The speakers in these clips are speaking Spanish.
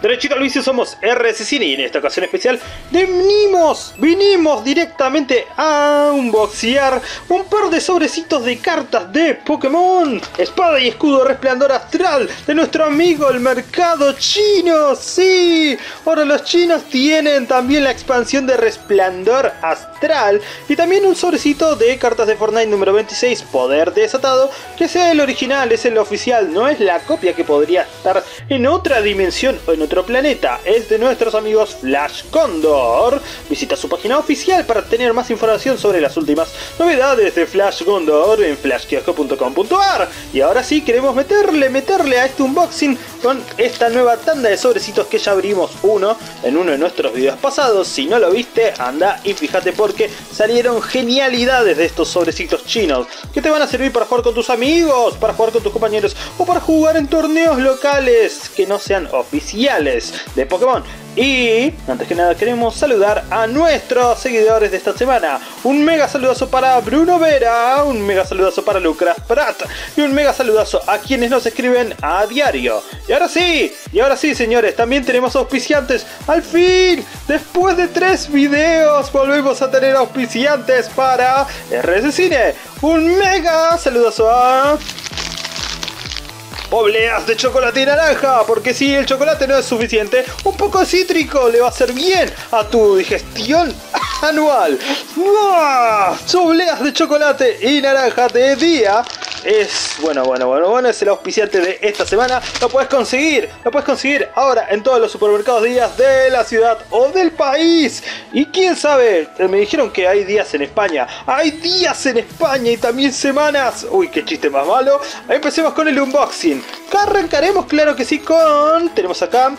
Derechito al vicio somos RS Cine y en esta ocasión especial venimos, vinimos directamente a unboxear un par de sobrecitos de cartas de Pokémon. Espada y escudo resplandor astral de nuestro amigo el mercado chino, sí. Ahora los chinos tienen también la expansión de resplandor astral y también un sobrecito de cartas de Fortnite número 26 Poder Desatado que sea el original, es el oficial, no es la copia que podría estar en otra dimensión o en otro planeta. Es de nuestros amigos Flash Condor. Visita su página oficial para tener más información sobre las últimas novedades de Flash Condor en flashkiosco.com.ar. Y ahora sí queremos meterle, meterle a este unboxing con esta nueva tanda de sobrecitos que ya abrimos uno en uno de nuestros videos pasados. Si no lo viste, anda y fíjate porque salieron genialidades de estos sobrecitos chinos que te van a servir para jugar con tus amigos, para jugar con tus compañeros o para jugar en torneos locales que no sean oficiales de Pokémon. Y antes que nada queremos saludar a nuestros seguidores de esta semana. Un mega saludazo para Bruno Vera, un mega saludazo para Lucas Prat y un mega saludazo a quienes nos escriben a diario. Y ahora sí, y ahora sí señores, también tenemos auspiciantes. Al fin, después de tres videos volvemos a tener auspiciantes para RS Cine. Un mega saludazo a obleas de chocolate y naranja, porque si el chocolate no es suficiente, un poco cítrico le va a hacer bien a tu digestión anual. Obleas de chocolate y naranja de día es, bueno, bueno, bueno, bueno, es el auspiciante de esta semana. Lo puedes conseguir, lo puedes conseguir ahora en todos los supermercados días de la ciudad o del país. Y quién sabe, me dijeron que hay días en España. Hay días en España y también semanas. Uy, qué chiste más malo. Empecemos con el unboxing. Arrancaremos, claro que sí, con... Tenemos acá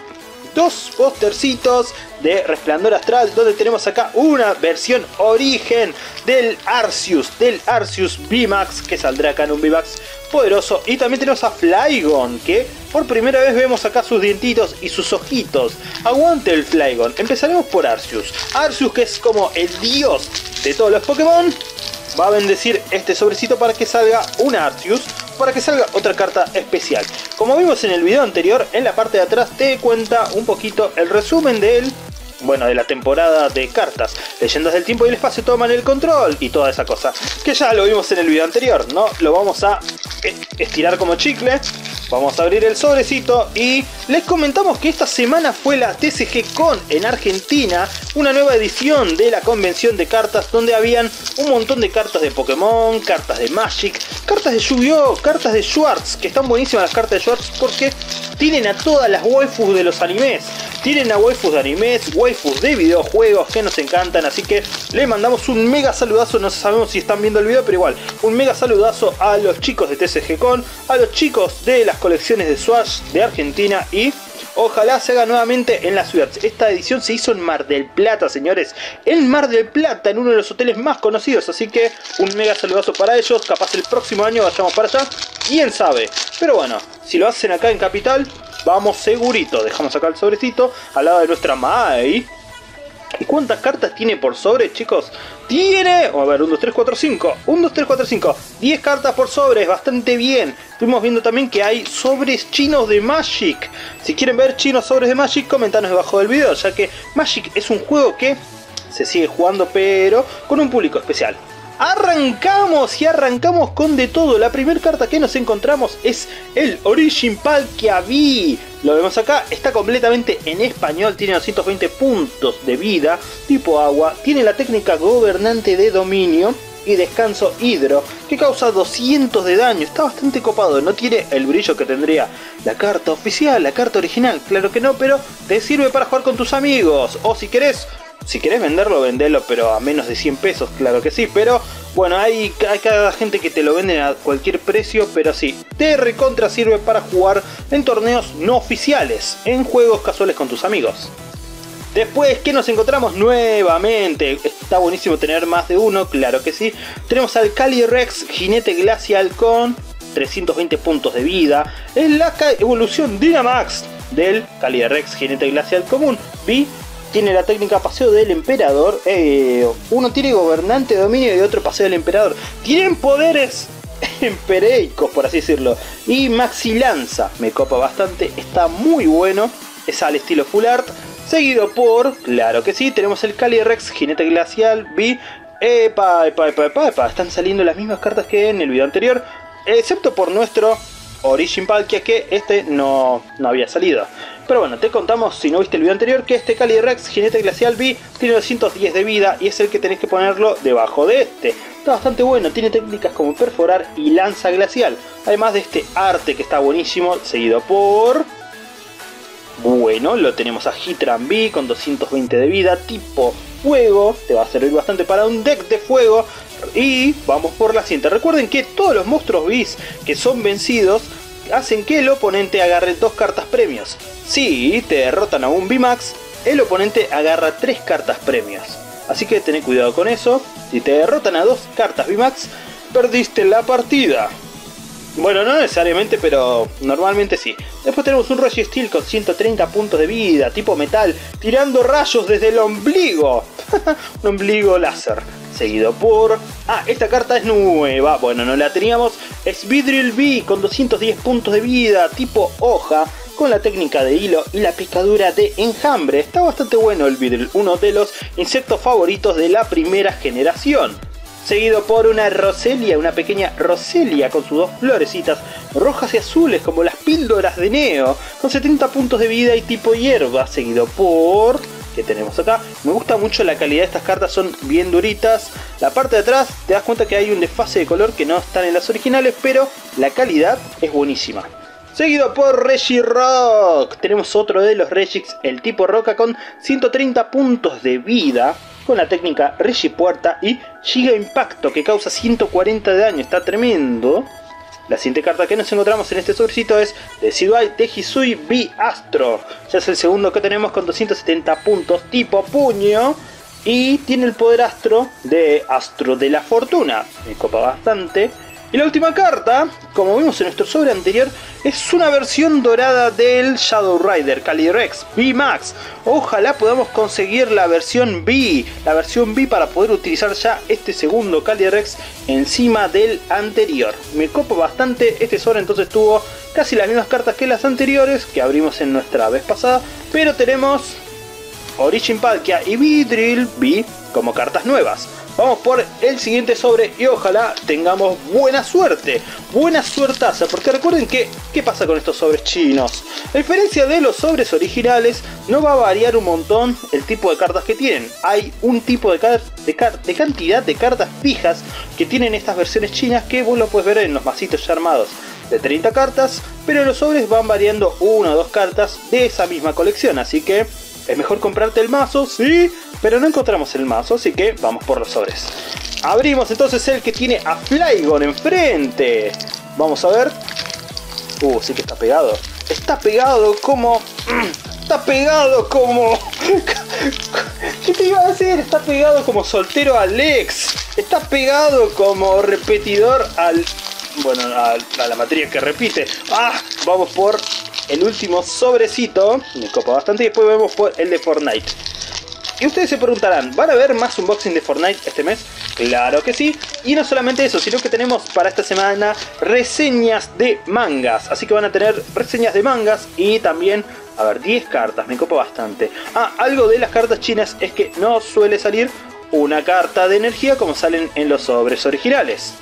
dos postercitos de Resplandor Astral, donde tenemos acá una versión origen del Arceus, del Arceus VMAX, que saldrá acá en un VMAX poderoso. Y también tenemos a Flygon, que por primera vez vemos acá sus dientitos y sus ojitos. Aguante el Flygon. Empezaremos por Arceus. Arceus que es como el dios de todos los Pokémon. Va a bendecir este sobrecito para que salga un Arceus para que salga otra carta especial. Como vimos en el video anterior, en la parte de atrás te cuenta un poquito el resumen de él bueno, de la temporada de cartas. Leyendas del tiempo y el espacio toman el control y toda esa cosa. Que ya lo vimos en el video anterior, ¿no? Lo vamos a e-, estirar como chicle. Vamos a abrir el sobrecito y les comentamos que esta semana fue la TCG Con en Argentina, una nueva edición de la convención de cartas donde habían un montón de cartas de Pokémon, cartas de Magic, cartas de Yu-Gi-Oh, cartas de Schwartz, que están buenísimas las cartas de Schwartz porque tienen a todas las waifus de los animes. Tienen a waifus de animes, waifus de videojuegos que nos encantan, así que le mandamos un mega saludazo, no sabemos si están viendo el video, pero igual, un mega saludazo a los chicos de TCG Con, a los chicos de las colecciones de Swatch de Argentina y Ojalá se haga nuevamente en la ciudad. Esta edición se hizo en Mar del Plata, señores. En Mar del Plata, en uno de los hoteles más conocidos. Así que un mega saludazo para ellos. Capaz el próximo año vayamos para allá. Quién sabe. Pero bueno, si lo hacen acá en Capital, vamos segurito. Dejamos acá el sobrecito al lado de nuestra Mai. ¿Y cuántas cartas tiene por sobre, chicos? Tiene, a ver, 1, 2, 3, 4, 5. 1, 2, 3, 4, 5. 10 cartas por sobre, bastante bien. Estuvimos viendo también que hay sobres chinos de Magic. Si quieren ver chinos sobres de Magic, comentanos debajo del video, ya que Magic es un juego que se sigue jugando, pero con un público especial. Arrancamos y arrancamos con de todo. La primera carta que nos encontramos es el Origin Palkiavi. Lo vemos acá, está completamente en español, tiene 220 puntos de vida, tipo agua, tiene la técnica gobernante de dominio y descanso hidro, que causa 200 de daño, está bastante copado, no tiene el brillo que tendría la carta oficial, la carta original, claro que no, pero te sirve para jugar con tus amigos, o si querés si querés venderlo, vendelo, pero a menos de 100 pesos, claro que sí. Pero bueno, hay, cada gente que te lo vende a cualquier precio, pero sí, te recontra sirve para jugar en torneos no oficiales, en juegos casuales con tus amigos. Después que nos encontramos nuevamente, está buenísimo tener más de uno, claro que sí. Tenemos al Rex jinete glacial con 320 puntos de vida. Es la evolución Dynamax del Rex jinete glacial común. Vi tiene la técnica paseo del emperador. Eh, uno tiene gobernante de dominio y otro paseo del emperador. Tienen poderes empereicos, por así decirlo. Y Maxi Lanza me copa bastante, está muy bueno. es al estilo Full Art. Seguido por, claro que sí, tenemos el Calyrex Jinete Glacial B. Epa, epa, epa, epa, epa, están saliendo las mismas cartas que en el video anterior, excepto por nuestro Origin Palkia que este no, no había salido. Pero bueno, te contamos, si no viste el video anterior, que este Calyrex Jinete Glacial B tiene 210 de vida y es el que tenés que ponerlo debajo de este. Está bastante bueno, tiene técnicas como perforar y lanza glacial. Además de este arte que está buenísimo, seguido por... Bueno, lo tenemos a Hitran B con 220 de vida, tipo fuego, te va a servir bastante para un deck de fuego. Y vamos por la siguiente. Recuerden que todos los monstruos bis que son vencidos hacen que el oponente agarre dos cartas premios. Si te derrotan a un VMAX, el oponente agarra tres cartas premios. Así que ten cuidado con eso. Si te derrotan a dos cartas VMAX, perdiste la partida. Bueno, no necesariamente, pero normalmente sí. Después tenemos un Registeel con 130 puntos de vida, tipo metal, tirando rayos desde el ombligo. un ombligo láser. Seguido por... Ah, esta carta es nueva. Bueno, no la teníamos. Es Vidril B con 210 puntos de vida, tipo hoja, con la técnica de hilo y la picadura de enjambre. Está bastante bueno el Vidril, uno de los insectos favoritos de la primera generación seguido por una roselia, una pequeña roselia con sus dos florecitas rojas y azules como las píldoras de Neo, con 70 puntos de vida y tipo hierba, seguido por... que tenemos acá? Me gusta mucho la calidad de estas cartas, son bien duritas. La parte de atrás te das cuenta que hay un desfase de color que no están en las originales, pero la calidad es buenísima. Seguido por Regirock. Tenemos otro de los Regix, el tipo Roca con 130 puntos de vida con la técnica Puerta y Giga Impacto que causa 140 de daño, está tremendo. La siguiente carta que nos encontramos en este sobrecito es Decidueye Tehisui B Astro. Ya es el segundo que tenemos con 270 puntos tipo puño. Y tiene el poder astro de Astro de la Fortuna. Me copa bastante. Y la última carta, como vimos en nuestro sobre anterior, es una versión dorada del Shadow Rider Calyrex B Max. Ojalá podamos conseguir la versión B, la versión B para poder utilizar ya este segundo Calyrex encima del anterior. Me copo bastante, este sobre entonces tuvo casi las mismas cartas que las anteriores que abrimos en nuestra vez pasada, pero tenemos Origin Palkia y Vidril B como cartas nuevas. Vamos por el siguiente sobre y ojalá tengamos buena suerte. Buena suertaza, porque recuerden que, ¿qué pasa con estos sobres chinos? A diferencia de los sobres originales, no va a variar un montón el tipo de cartas que tienen. Hay un tipo de, cantidad de cartas fijas que tienen estas versiones chinas que vos lo puedes ver en los masitos ya armados de 30 cartas, pero los sobres van variando una o dos cartas de esa misma colección, así que es mejor comprarte el mazo, sí, pero no encontramos el mazo, así que vamos por los sobres. Abrimos entonces el que tiene a Flygon enfrente. Vamos a ver. Uh, sí que está pegado. Está pegado como... Está pegado como... ¿Qué te iba a decir? Está pegado como soltero Alex. Está pegado como repetidor al... Bueno, a, la materia que repite. Ah, vamos por el último sobrecito, me copa bastante, y después vemos el de Fortnite. Y ustedes se preguntarán, ¿van a ver más unboxing de Fortnite este mes? Claro que sí. Y no solamente eso, sino que tenemos para esta semana reseñas de mangas. Así que van a tener reseñas de mangas y también, a ver, 10 cartas, me copa bastante. Ah, algo de las cartas chinas es que no suele salir una carta de energía como salen en los sobres originales.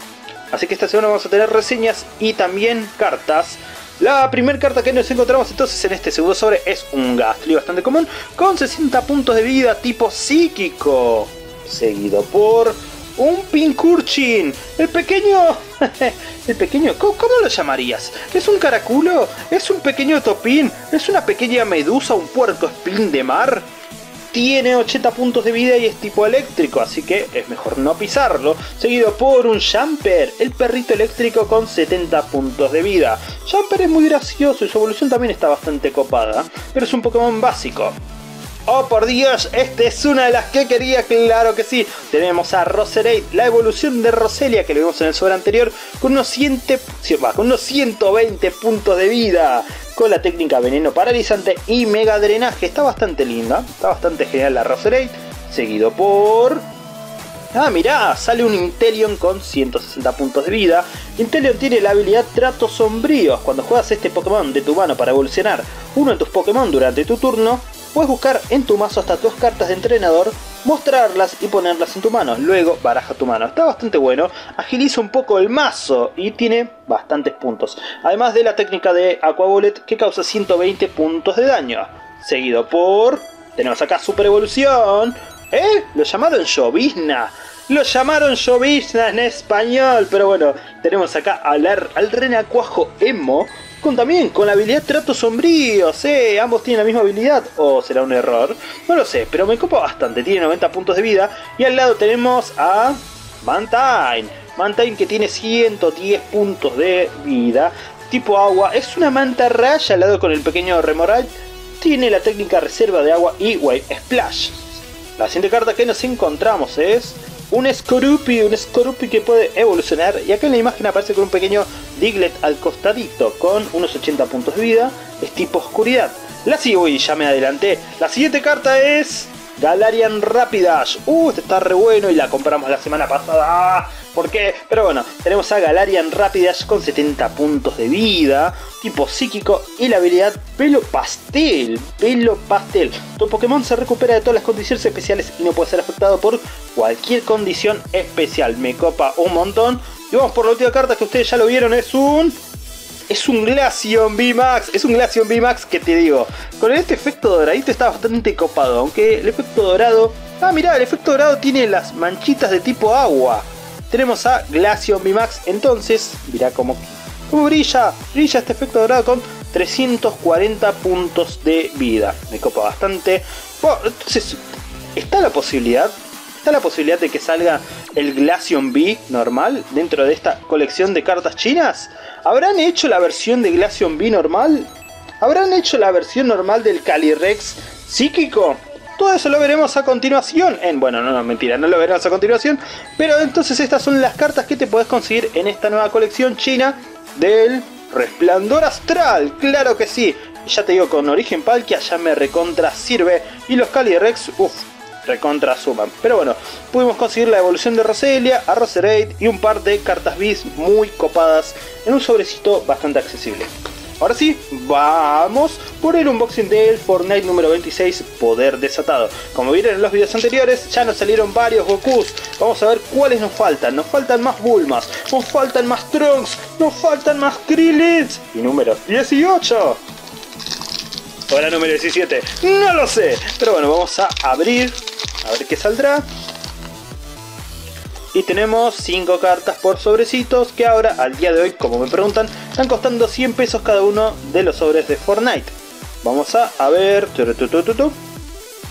Así que esta semana vamos a tener reseñas y también cartas la primera carta que nos encontramos entonces en este segundo sobre es un Gastly bastante común con 60 puntos de vida tipo psíquico. Seguido por un Pinkurchin. El pequeño... el pequeño... ¿cómo, lo llamarías? ¿Es un caraculo? ¿Es un pequeño topín? ¿Es una pequeña medusa? ¿Un puerco spin de mar? Tiene 80 puntos de vida y es tipo eléctrico, así que es mejor no pisarlo. Seguido por un Jumper, el perrito eléctrico con 70 puntos de vida. Jumper es muy gracioso y su evolución también está bastante copada, pero es un Pokémon básico. Oh por Dios, esta es una de las que quería, claro que sí. Tenemos a Roserade, la evolución de Roselia que lo vimos en el sobre anterior, con unos, 100, con unos 120 puntos de vida. Con la técnica veneno paralizante y mega drenaje. Está bastante linda, está bastante genial la Roserade. Seguido por Ah, mirá, sale un Inteleon con 160 puntos de vida. Inteleon tiene la habilidad Tratos Sombríos. Cuando juegas este Pokémon de tu mano para evolucionar uno de tus Pokémon durante tu turno, puedes buscar en tu mazo hasta dos cartas de entrenador, mostrarlas y ponerlas en tu mano. Luego baraja tu mano. Está bastante bueno, agiliza un poco el mazo y tiene bastantes puntos. Además de la técnica de Aqua Bullet que causa 120 puntos de daño. Seguido por... Tenemos acá Super Evolución. ¿Eh? Lo llamaron Llovizna. Lo llamaron Llovizna en español. Pero bueno, tenemos acá al, al Renacuajo Emo con también con la habilidad Trato Sombrío, ¿sí? Ambos tienen la misma habilidad, o será un error, no lo sé, pero me copa bastante, tiene 90 puntos de vida. Y al lado tenemos a Mantine, Mantine que tiene 110 puntos de vida, tipo agua, es una manta raya al lado con el pequeño Remoraid, tiene la técnica reserva de agua y Wave Splash. La siguiente carta que nos encontramos es un Skorupi, un Skorupi que puede evolucionar. Y acá en la imagen aparece con un pequeño Diglett al costadito, con unos 80 puntos de vida. Es tipo oscuridad. La y ya me adelanté. La siguiente carta es Galarian Rapidash. Uh, este está re bueno y la compramos la semana pasada. ¿Por qué? Pero bueno, tenemos a Galarian Rapidash con 70 puntos de vida, tipo psíquico y la habilidad Pelo Pastel. Pelo Pastel. Tu Pokémon se recupera de todas las condiciones especiales y no puede ser afectado por cualquier condición especial. Me copa un montón. Y vamos por la última carta que ustedes ya lo vieron, es un... Es un Glaceon VMAX, es un Glaceon VMAX que te digo, con este efecto doradito está bastante copado, aunque el efecto dorado... Ah, mira, el efecto dorado tiene las manchitas de tipo agua tenemos a Glaceon VMAX. Entonces, mira cómo, cómo brilla. Brilla este efecto dorado con 340 puntos de vida. Me copa bastante. entonces, está la posibilidad. Está la posibilidad de que salga el Glaceon V normal dentro de esta colección de cartas chinas. ¿Habrán hecho la versión de Glaceon V normal? ¿Habrán hecho la versión normal del Calyrex psíquico? Todo eso lo veremos a continuación en... Bueno, no, no, mentira, no lo veremos a continuación. Pero entonces estas son las cartas que te puedes conseguir en esta nueva colección china del Resplandor Astral. Claro que sí. ya te digo, con origen Palkia ya me recontra sirve. Y los Calyrex, uff, recontra suman. Pero bueno, pudimos conseguir la evolución de Roselia, a Roserade y un par de cartas bis muy copadas en un sobrecito bastante accesible. Ahora sí, vamos por el unboxing del Fortnite número 26, Poder Desatado. Como vieron en los videos anteriores, ya nos salieron varios Gokus. Vamos a ver cuáles nos faltan. Nos faltan más Bulmas, nos faltan más Trunks, nos faltan más Krillins. Y número 18. Ahora número 17, no lo sé. Pero bueno, vamos a abrir, a ver qué saldrá. Y tenemos 5 cartas por sobrecitos que ahora, al día de hoy, como me preguntan, están costando 100 pesos cada uno de los sobres de Fortnite. Vamos a, ver...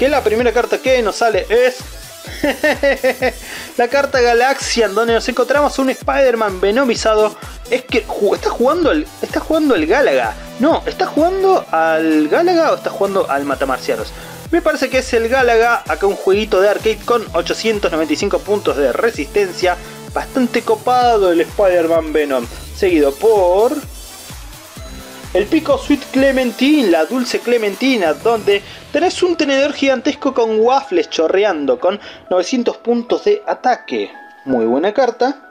Que la primera carta que nos sale es... la carta Galaxian, donde nos encontramos un Spider-Man venomizado. Es que está jugando está jugando el Gálaga. No, está jugando al Gálaga o está jugando al Matamarcianos. Me parece que es el Galaga, acá un jueguito de arcade con 895 puntos de resistencia. Bastante copado el Spider-Man Venom. Seguido por... El Pico Sweet Clementine, la dulce clementina, donde tenés un tenedor gigantesco con waffles chorreando, con 900 puntos de ataque. Muy buena carta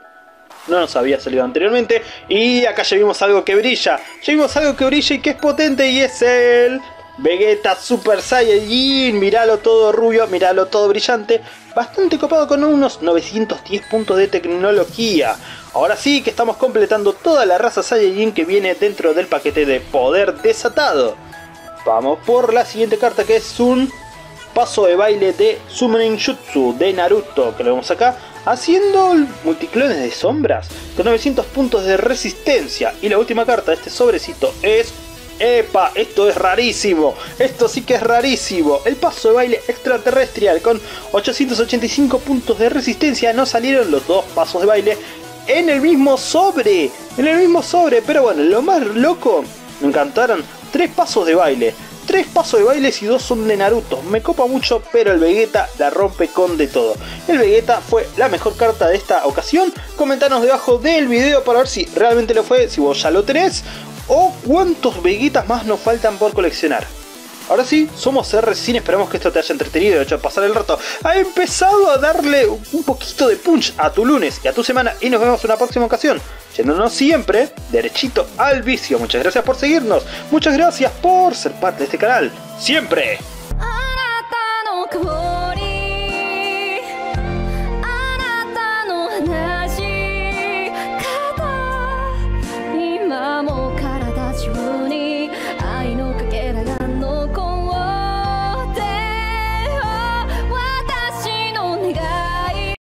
no nos había salido anteriormente. Y acá ya algo que brilla. Ya algo que brilla y que es potente y es el Vegeta Super Saiyajin, miralo todo rubio, miralo todo brillante, bastante copado con unos 910 puntos de tecnología. Ahora sí que estamos completando toda la raza Saiyajin que viene dentro del paquete de poder desatado. Vamos por la siguiente carta que es un paso de baile de Summoning Jutsu de Naruto, que lo vemos acá, haciendo multiclones de sombras con 900 puntos de resistencia. Y la última carta de este sobrecito es ¡Epa! Esto es rarísimo. Esto sí que es rarísimo. El paso de baile extraterrestrial con 885 puntos de resistencia. No salieron los dos pasos de baile en el mismo sobre. En el mismo sobre. Pero bueno, lo más loco, me encantaron. Tres pasos de baile. Tres pasos de baile y dos son de Naruto. Me copa mucho, pero el Vegeta la rompe con de todo. El Vegeta fue la mejor carta de esta ocasión. Comentanos debajo del video para ver si realmente lo fue, si vos ya lo tenés o cuántos Veguitas más nos faltan por coleccionar. Ahora sí, somos R Cine, esperamos que esto te haya entretenido y hecho pasar el rato. Ha empezado a darle un poquito de punch a tu lunes y a tu semana y nos vemos en una próxima ocasión. yéndonos siempre derechito al vicio. Muchas gracias por seguirnos, muchas gracias por ser parte de este canal. Siempre